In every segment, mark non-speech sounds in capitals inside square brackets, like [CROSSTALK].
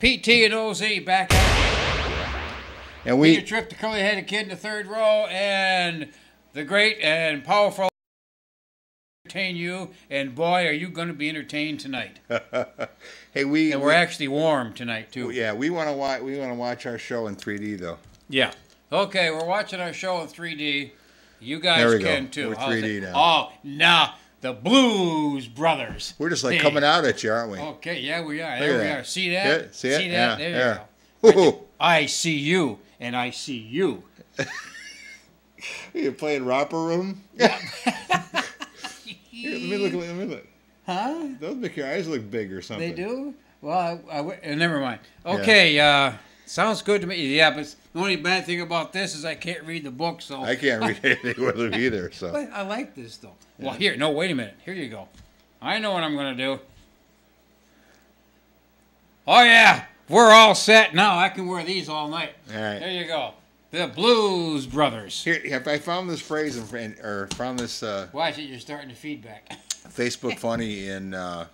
PT and OZ back at And we Your trip to curly headed kid in the third row, and the great and powerful entertain you. And boy, are you going to be entertained tonight. [LAUGHS] hey we, And we we're actually warm tonight too. yeah we want to watch we want to watch our show in 3D though. Yeah. Okay, we're watching our show in 3D. You guys we go. can too. We're 3D now. Oh, nah, the Blues Brothers. We're just like Hey. coming out at you, aren't we? Okay, yeah, we are. Look There we that. are. See that? Yeah, see it? that? Yeah, there there. you go. Ooh. I see you, and I see you. [LAUGHS] [LAUGHS] You're playing romper room. [LAUGHS] Here, let me look. Let me look. Huh? Those make your eyes look big or something. They do? Well, I, I never mind. Okay, uh, sounds good to me. Yeah, but the only bad thing about this is I can't read the book, so I can't read [LAUGHS] anything with them either. So But I like this though. Well, here, no, wait a minute. Here you go. I know what I'm gonna do. Oh yeah, we're all set now. I can wear these all night. all right. There you go. The Blues Brothers. Here, if I found this phrase in, in- or found this uh, Watch it. You're starting to feedback. [LAUGHS] Facebook funny in uh,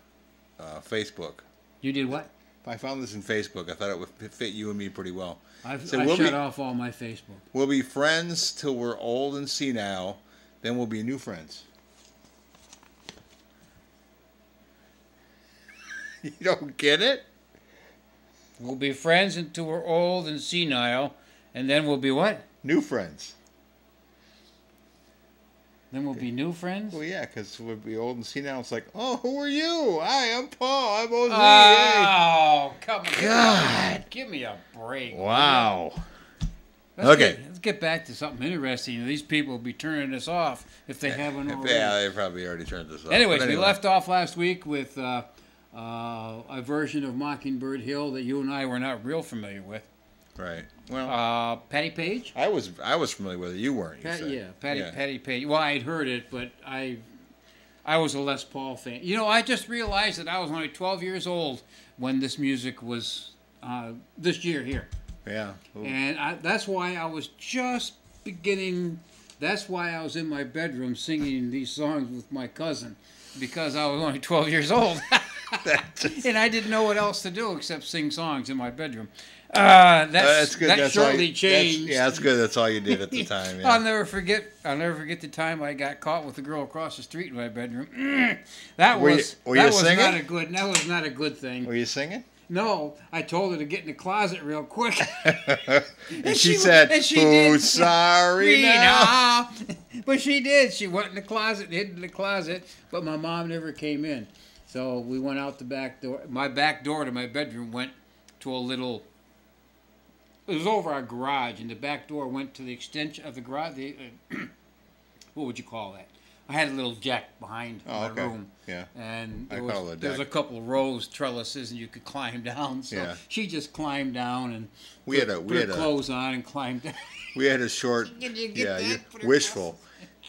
uh, Facebook. You did what? If I found this in Facebook, I thought it would fit you and me pretty well. I've, So I we'll shut be- off all my Facebook. We'll be friends till we're old and senile. Then we'll be new friends. [LAUGHS] you don't get it? We'll be friends until we're old and senile, and then we'll be what? New friends. Then we'll be new friends. Well, yeah, because we'll be old and senile. It's like, oh, who are you? Hi, I'm Paul. I'm OZ. hey. Oh, come on. God. Give me a break. Wow. Let's Okay. Get, let's get back to something interesting. These people will be turning us off if they haven't already. Yeah, they probably already turned this off. Anyways, But we left off last week with uh, uh, a version of Mockingbird Hill that you and I were not real familiar with. Right. Well, Uh, Patti Page? I was I was familiar with it. You weren't. You Pat, yeah, Patty Yeah. Patti Page. Well, I'd heard it, but I I was a Les Paul fan. You know, I just realized that I was only 12 years old when this music was uh, this year here. Yeah. Ooh. And I, that's why I was just beginning. That's why I was in my bedroom singing these songs with my cousin, because I was only 12 years old, [LAUGHS] [LAUGHS] and I didn't know what else to do except sing songs in my bedroom. Uh, that's, Uh, that's good. That that's shortly you- that's- changed. yeah, that's good. That's all you did at the [LAUGHS] time. I'll never forget. I'll never forget the time I got caught with a girl across the street in my bedroom. [CLEARS THROAT] that Were you- was were that you was singing? not a good. That was not a good thing. Were you singing? No, I told her to get in the closet real quick. [LAUGHS] and, she she, said, and she "Who's did. sorry [LAUGHS] now?" But she did. She went in the closet, hid in the closet, but my mom never came in. So we went out the back door. My back door to my bedroom went to a little. It was over our garage, and the back door went to the extension of the garage. The, uh, [CLEARS THROAT] what would you call that? I had a little deck behind Oh, my okay. room, Yeah. and I there was, call it a there was a couple of rows trellises, and you could [LAUGHS] climb down. So Yeah. she just climbed down and We put, had a- we put had her a- clothes on and climbed [LAUGHS] down. We had a short. You get yeah, that? you, Put her wishful,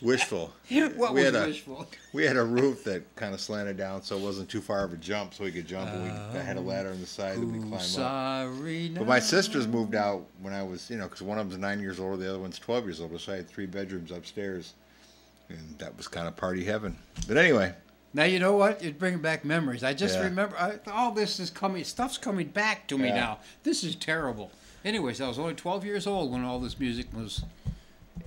wishful. [LAUGHS] what we was had a- wishful? We had a roof that kind of slanted down, so it wasn't too far of a jump, so we could jump. and we I had a ladder on the side that we climbed climb up. sorry But my sisters moved out when I was, you know, because one of them's nine years old, the other one's twelve years old. So I had three bedrooms upstairs, and that was kind of party heaven. But anyway, Now you know what? It's bringing back memories. I just Yeah. remember I, all this is coming. Stuff's coming back to me Yeah. now. This is terrible. Anyways, I was only 12 years old when all this music was,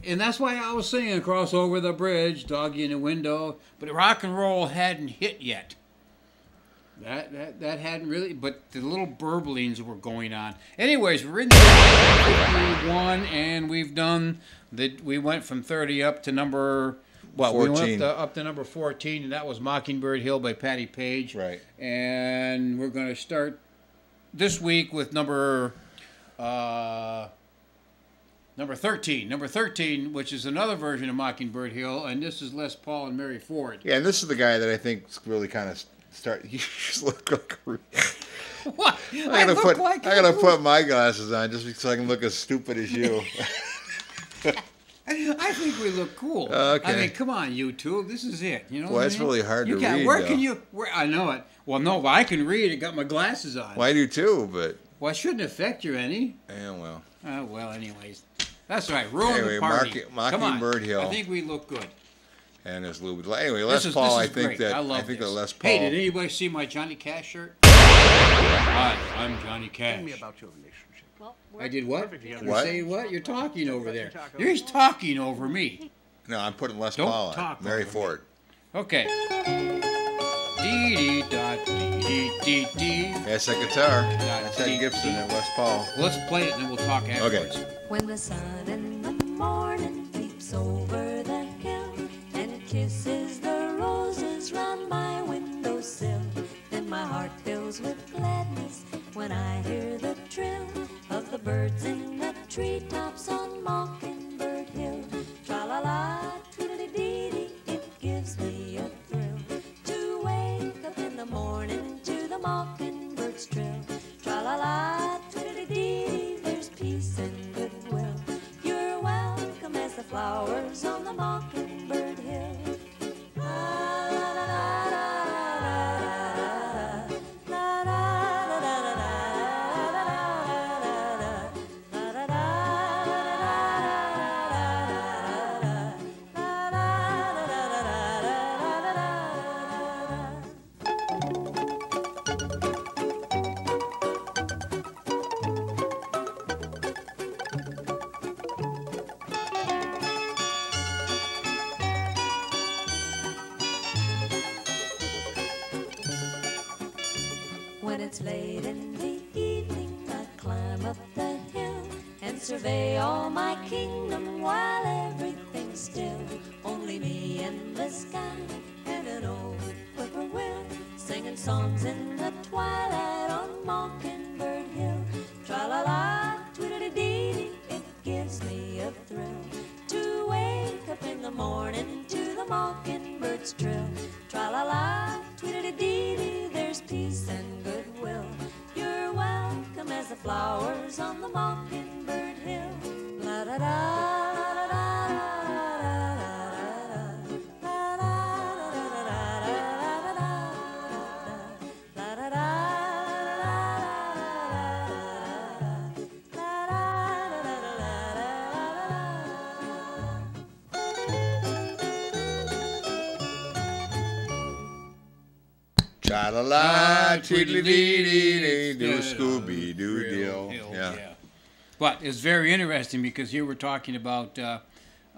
and that's why I was singing across Over the Bridge," "Doggy in the Window," but rock and roll hadn't hit yet. That, that that hadn't really, but the little burblings were going on. Anyways, we're in the 51, and we've done the. We went from 30 up to number. What we 14. went up to, up to number 14, and that was Mockingbird Hill by Patti Page. Right. And we're going to start this week with number uh, number 13. Number 13, which is another version of Mockingbird Hill, and this is Les Paul and Mary Ford. yeah, and this is the guy that I think really kind of start. [LAUGHS] You just look like. A, [LAUGHS] What? I gotta look put. like I gotta put my glasses on just so I can look as stupid as you. [LAUGHS] I think we look cool. Okay. I mean, come on, YouTube. This is it. You know. Well, what I it's mean? really hard you to got, read, Where though. can you? Where I know it. Well, no, but I can read. I got my glasses on. well, I do too, but Well, it shouldn't affect you any. yeah, well. Oh, well, anyways. That's right. Ruin Anyway, the party. Mock- Come on. Mockingbird Hill. I think we look good. And there's Lou. Anyway, This Les is, Paul. this I think great. that I love think this. that Les Paul. Hey, did anybody see my Johnny Cash shirt? Hi, I'm Johnny Cash. Tell me about your relationship. Well, I did what? You're What? saying what? You're talking over there. You're me. talking over me. No, I'm putting Les Don't Paul on. talk Mary over me. Ford. Okay. Dee dee dot dee dee dee dee. That's that guitar. That's that Gibson and Les Paul. Let's play it and then we'll talk afterwards. When the sun in the morning peeps over survey all my kingdom while everything's still. Only me and the sky and an old whippoorwill singing songs in the twilight on Mockingbird Hill. Tra la la, tweedledee dee dee, it gives me a thrill to wake up in the morning to the mockingbird's trill. Tra la la, tweedledee dee dee, there's peace and goodwill. You're welcome as the flowers on the mockingbird la la, tweedly dee dee dee, do Yeah, Scooby Doo deal. hill, Yeah. But it's very interesting because here we're talking about uh,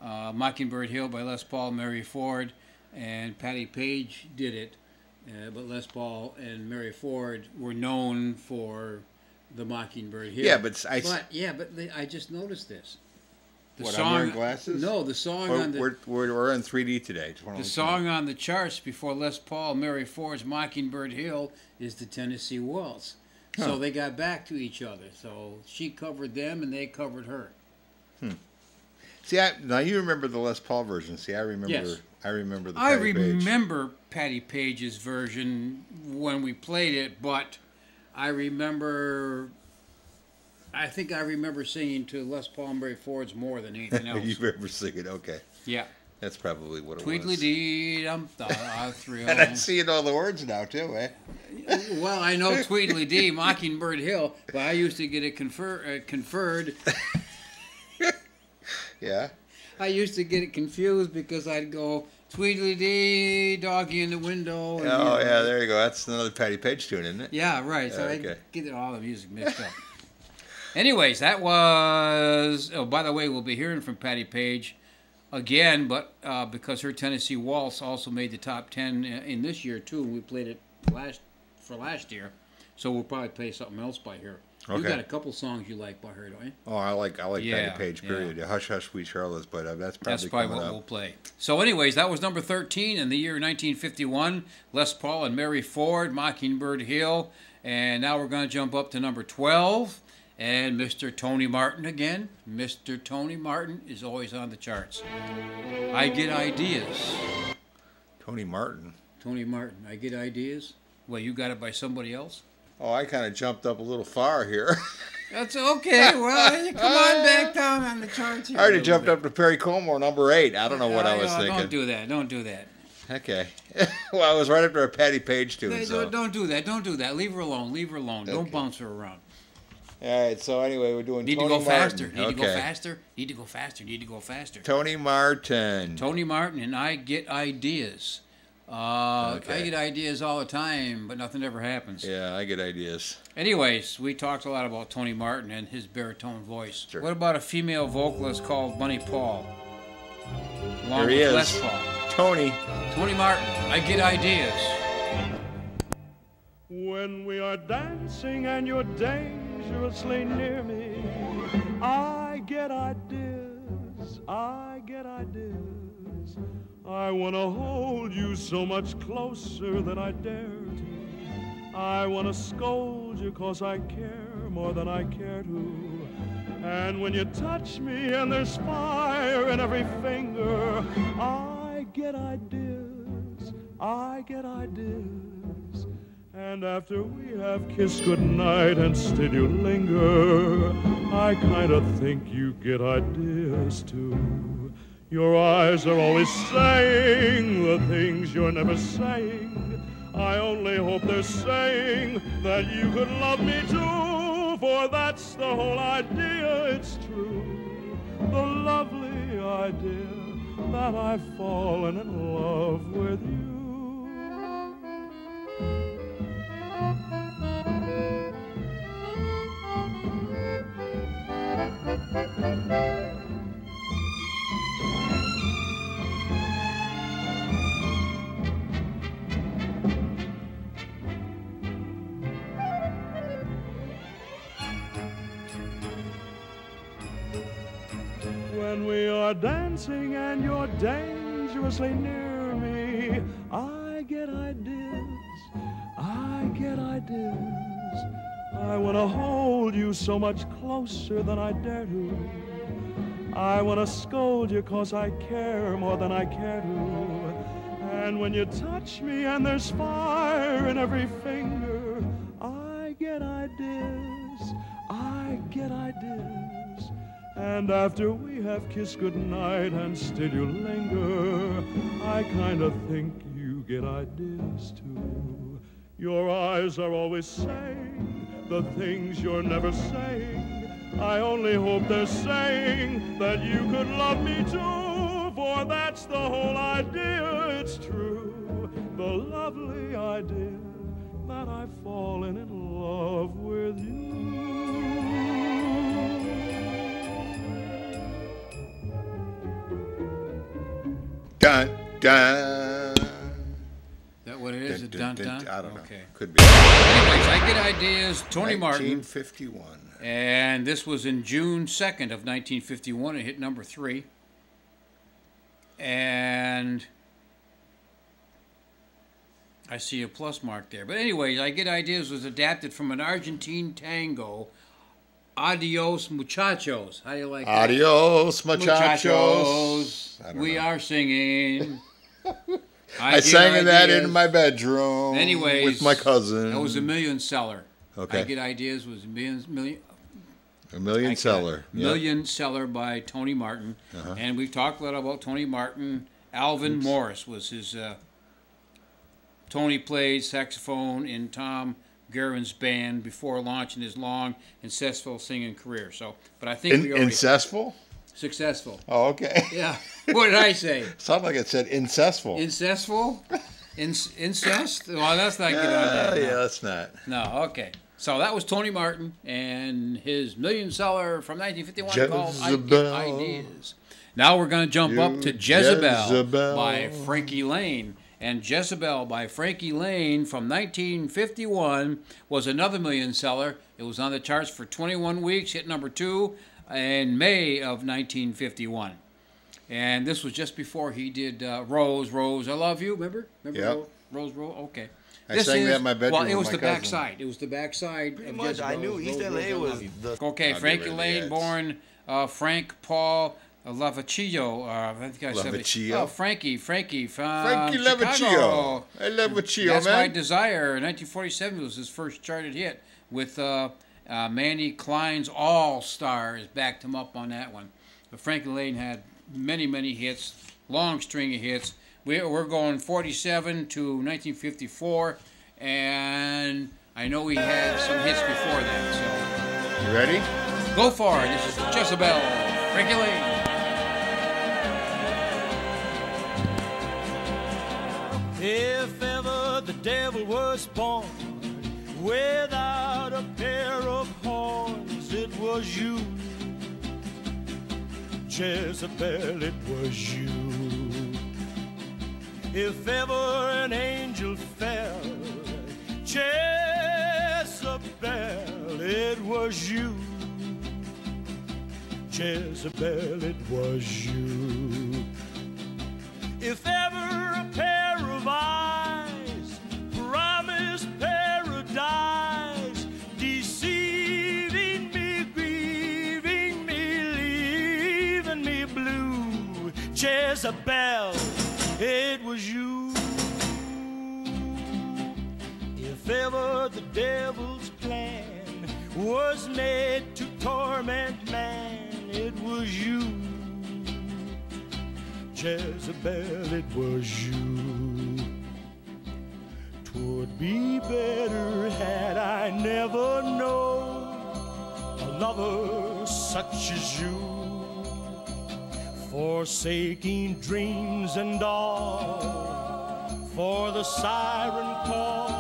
uh, Mockingbird Hill by Les Paul, Mary Ford, and Patti Page did it. Uh, but Les Paul and Mary Ford were known for the Mockingbird Hill. Yeah, but I but yeah, but they, I just noticed this. The What, I'm wearing glasses? No, the song We're, on the we're, we're, we're in 3D today. The song on the charts before Les Paul, Mary Ford's Mockingbird Hill is the Tennessee Waltz. Huh. So they got back to each other. So she covered them and they covered her. know. See, I, now you remember the Les Paul version. See, I remember. Yes. I remember the. I Patti Page. remember Patti Page's version when we played it, but I remember. I think I remember singing to Les Mary Ford's more than anything [LAUGHS] else. you remember singing? Okay, yeah. that's probably what it Tweedly was. dee dum da [LAUGHS] thrill. And I'm seeing all the words now too, eh? [LAUGHS] Well, I know Tweedly Dee, Mockingbird Hill, but I used to get it confer, uh, conferred. Yeah. I used to get it confused because I'd go Tweedly Dee, doggy in the window. and, you Oh know, yeah, there you go. That's another Patti Page tune, isn't it? Yeah, right. So Okay. I get all the music mixed up. Anyways, that was. Oh, by the way, we'll be hearing from Patti Page again, but uh, because her Tennessee Waltz also made the top ten in in this year too, we played it last for last year, so we'll probably play something else by her. You Okay. got a couple songs you like by her, don't you? Oh, I like I like Yeah, Patti Page. Period. Yeah. Hush, hush, sweet Charlotte, but uh, that's probably That's probably what up. we'll play. So, anyways, that was number 13 in the year 1951. Les Paul and Mary Ford, Mockingbird Hill. And now we're going to jump up to number 12. And Mr. Tony Martin again. Mr. Tony Martin is always on the charts. I get ideas. Tony Martin. Tony Martin, I get ideas. Well, you got it by somebody else? Oh, I kind of jumped up a little far here. [LAUGHS] That's okay. Well, you come on back down on the charts. Here I already jumped bit. up to Perry Como, number eight. I don't know what I was Uh, thinking. Don't do that. Don't do that. Okay. [LAUGHS] well, I was right after a Patti Page tune. Hey, so. don't, don't do that. Don't do that. Leave her alone. Leave her alone. Don't bounce her around. All right. So anyway, we're doing. Need Tony to go faster. Martin. Need okay. to go faster. Need to go faster. Need to go faster. Tony Martin. Tony Martin and I get ideas. Uh, I get ideas all the time, but nothing ever happens. Yeah, I get ideas. Anyways, we talked a lot about Tony Martin and his baritone voice. Sure. What about a female vocalist called Bunny Paul? Along Here he with is. Les Paul. Tony. Tony Martin, I get ideas. When we are dancing and you're dangerously near me, I get ideas, I get ideas. I want to hold you so much closer than I dare to. I want to scold you cause I care more than I care to. And when you touch me and there's fire in every finger, I get ideas, I get ideas. And after we have kissed goodnight and still you linger, I kind of think you get ideas too. Your eyes are always saying the things you're never saying. I only hope they're saying that you could love me too, for that's the whole idea, it's true. The lovely idea that I've fallen in love with you. When we are dancing and you're dangerously near me, I get ideas, I get ideas. I want to hold you so much closer than I dare to. I want to scold you cause I care more than I care to. And when you touch me and there's fire in every finger, I get ideas, I get ideas. And after we have kissed goodnight and still you linger, I kind of think you get ideas too. Your eyes are always saying the things you're never saying. I only hope they're saying that you could love me too, for that's the whole idea, it's true. The lovely idea that I've fallen in love with you. Dun, dun. Dun dun? I don't know. Okay. Could be. Anyways, I get ideas. Tony Martin. 1951. And this was in June 2nd of 1951. It hit number three. And I see a plus mark there. But anyways, I Get Ideas was adapted from an Argentine tango, Adios Muchachos. How do you like that? Adios, muchachos. Don't We know. are singing. [LAUGHS] I Get sang that in my bedroom. Anyways, with my cousin. That was a million seller. Okay. I Get Ideas was a million, million, a million I seller. Yep. Million Seller by Tony Martin. Uh-huh. And we've talked a lot about Tony Martin. Alvin Morris was his. Uh, Tony played saxophone in Tom Gerun's band before launching his long and successful singing career. So, but I think In, we already incestful? Successful. Oh, okay. [LAUGHS] Yeah. What did I say? Sounded like it said incestful. Incestful? Inc- incest? Well, that's not good on that. no. yeah, that's not. No, okay. So that was Tony Martin and his million seller from 1951 called I Ideas. Now we're going to jump You up to Jezebel, Jezebel. by Frankie Laine. And Jezebel by Frankie Laine from 1951 was another million seller. It was on the charts for 21 weeks, hit number two in May of 1951. And this was just before he did uh, Rose, Rose, I Love You. Remember? Remember Yep. Rose, Rose, Rose? Okay. I sang that in my bedroom Well, it with was my the cousin. backside. It was the backside. Pretty of much, I Jezebel's knew Rose, East Rose, LA I was You. the Okay, I'll Frankie rid of the Lane, born uh, Frank Paul LoVecchio. Uh, I think I said it. Oh, Frankie, Frankie from Frankie Chicago. LoVecchio. I love Vacchio, That's why man. Desire, 1947 was his first charted hit with uh, uh, Manny Klein's All Stars backed him up on that one. But Frankie Laine had many, many hits, long string of hits. We, we're going 47 to 1954, and I know he had some hits before that. So, You ready? Go for it. This is Jezebel, Frankie Laine. If ever the devil was born without was you. Jezebel, it was you. If ever an angel fell, Jezebel, it was you. Jezebel, it was you. If ever it was you. If ever the devil's plan was made to torment man, it was you. Jezebel, it was you. Twould be better had I never known a lover such as you, forsaking dreams and all for the siren call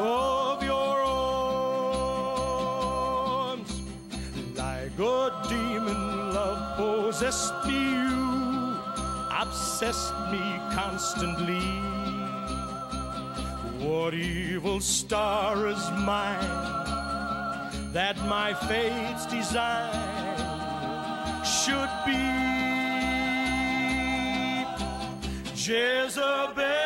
of your arms. Like a demon, love possessed me, you obsessed me constantly. What evil star is mine that my fate's design should be Jezebel?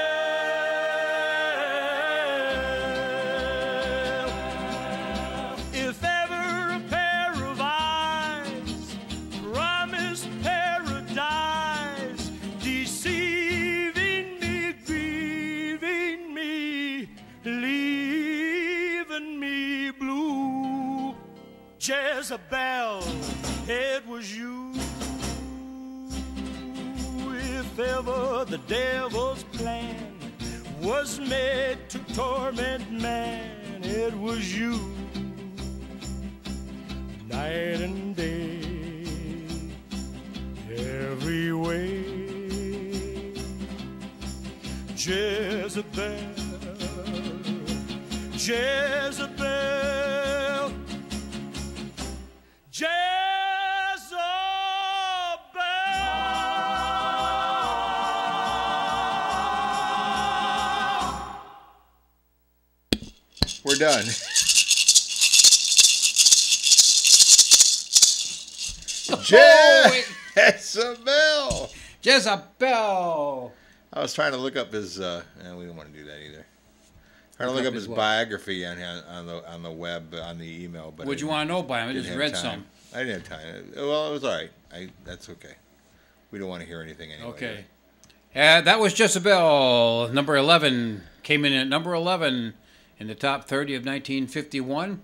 The devil's plan was made to torment man, it was you. Night and day, every way. Jezebel, Jezebel, done. Oh, [LAUGHS] Jezebel. Jezebel. I was trying to look up his. Uh, eh, we don't want to do that either. Trying to Look up his what? biography on on the on the web on the email, but What'd you want to know by him? I just read time. some. I didn't have time. Well, it was all right. I that's okay. We don't want to hear anything anyway. Okay. Uh, that was Jezebel. Number 11 came in at number 11 in the top 30 of 1951.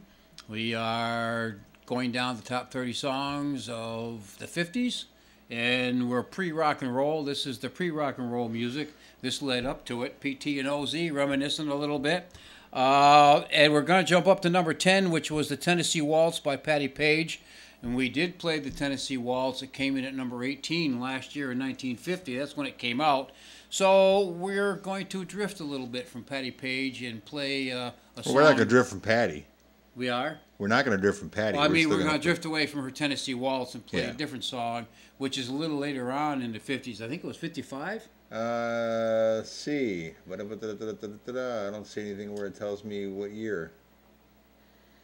We are going down the top 30 songs of the 50s, and we're pre rock and roll. This is the pre rock and roll music. This led up to it. PT and OZ reminiscing a little bit. Uh, and we're going to jump up to number 10, which was the Tennessee Waltz by Patti Page. And we did play the Tennessee Waltz. It came in at number 18 last year in 1950. That's when it came out. So we're going to drift a little bit from Patti Page and play uh, a Well, song. we're not going to drift from Patty. We are? We're not going to drift from Patty. Well, I mean, still we're going to drift away from her Tennessee Waltz and play Yeah. a different song, which is a little later on in the 50s. I think it was 55. Uh, let's see. I don't see anything where it tells me what year.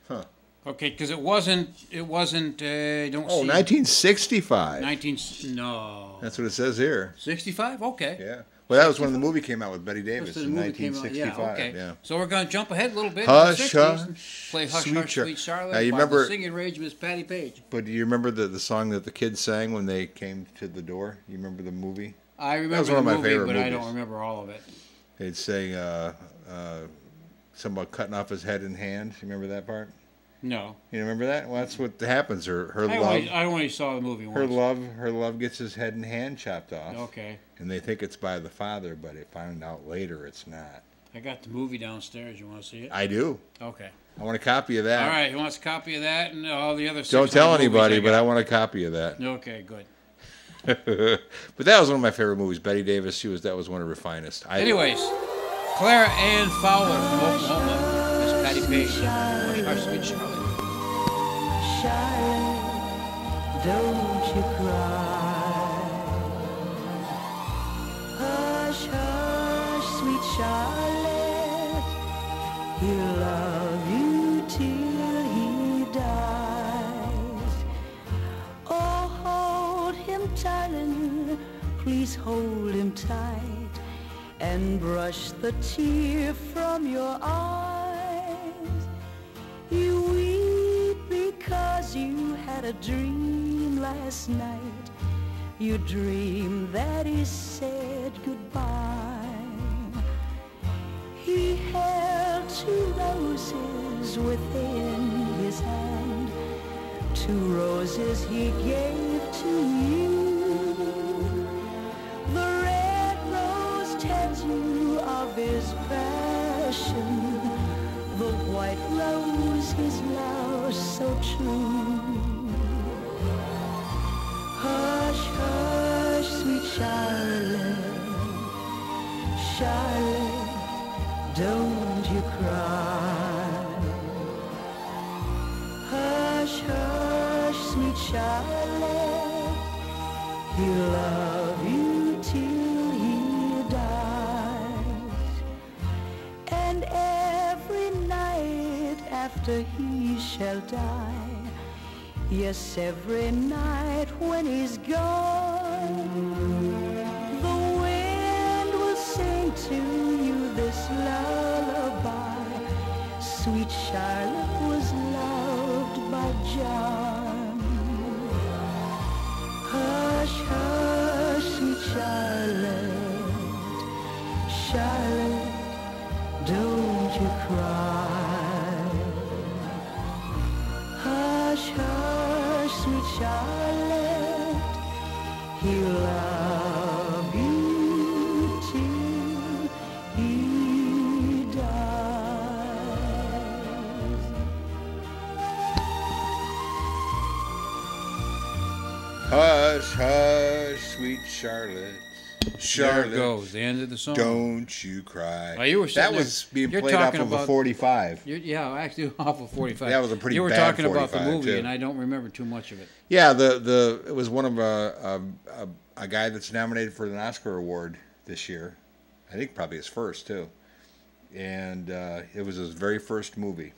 Huh. Okay, because it wasn't, it wasn't, uh, don't Oh, see. 1965. 19, no. That's what it says here. 65? Okay. Yeah. Well, that was when the movie came out with Bette Davis in movie came out- 1965. Yeah, okay. yeah. So we're going to jump ahead a little bit. Hush, the 60s hush, Play Hush, sweet Hush, Sweet Charlotte Now, you remember- the singing rage Miss Patti Page. But do you remember the, the song that the kids sang when they came to the door? You remember the movie? I remember was the one of my movie, favorite but I don't remember all of it. They'd say uh, uh, something about cutting off his head and hand. You remember that part? No. You remember that? Well, that's what happens. Her her I love, only, I only saw the movie Once. her love, her love gets his head and hand chopped off, Okay. and they think it's by the father, but they find out later it's not. I got the movie downstairs. You want to see it? I do. Okay. I want a copy of that. All right. He wants a copy of that and all the other? Stuff? Don't tell anybody, I but? I want a copy of that. Okay, good. [LAUGHS] but that was one of my favorite movies. Bette Davis, she was that was one of her finest. I, Anyways, Clara Ann Fowler from Oklahoma. Miss Patti Page. Hush, sweet Charlotte. Don't you cry. Hush, hush, sweet Charlotte, he'll love you till he dies. Oh, hold him, darling, please hold him tight and brush the tear from your eyes. You weep because you had a dream last night. You dreamed that he said goodbye. He held two roses within his hand. Two roses he gave to you. The red rose tells you of his passion. The white rose his love so true. Charlotte, Charlotte, don't you cry. Hush, hush, sweet Charlotte, he'll love you till he dies. And every night after he shall die, yes, every night when he's gone, Charlotte, he'll love you till he dies. Hush, hush, sweet Charlotte. There Charlotte, it goes. The end of the song. don't you cry. Oh, you were that there- was being played off of a about- 45. You're, yeah, actually, [LAUGHS] off of 45. That was a pretty You were talking about the movie, too. and I don't remember too much of it. Yeah, the the it was one of a a, a a guy that's nominated for an Oscar award this year. I think probably his first too, and uh, it was his very first movie.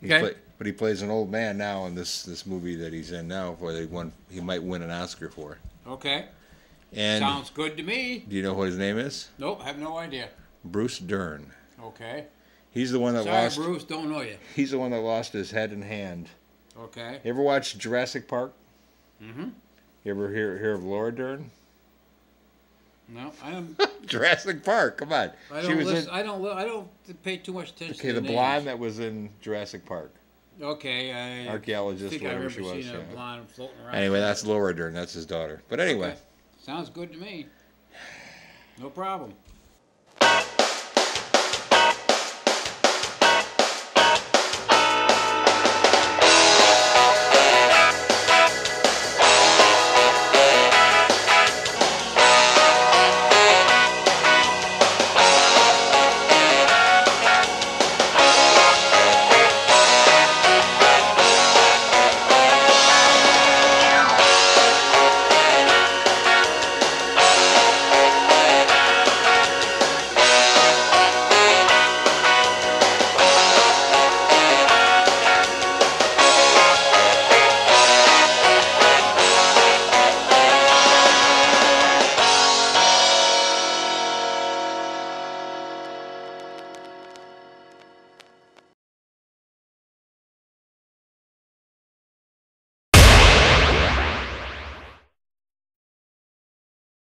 He Okay. play- but he plays an old man now in this this movie that he's in now, where they won he might win an Oscar for. Okay. And Sounds good to me. do you know what his name is? Nope, I have no idea. Bruce Dern. Okay. He's the one that Sorry, lost. Bruce, don't know you. He's the one that lost his head and hand. Okay. You ever watch Jurassic Park? Mm-hmm. You ever hear hear of Laura Dern? No, I don't. [LAUGHS] Jurassic Park. Come on. I don't was listen, in. I don't. I don't pay too much attention. Okay, to the names. blonde that was in Jurassic Park. Okay, I Archaeologist, think I whatever remember she was, seeing a blonde floating around. Anyway, that's Laura Dern. That's his daughter. But anyway, Okay. Sounds good to me. No problem.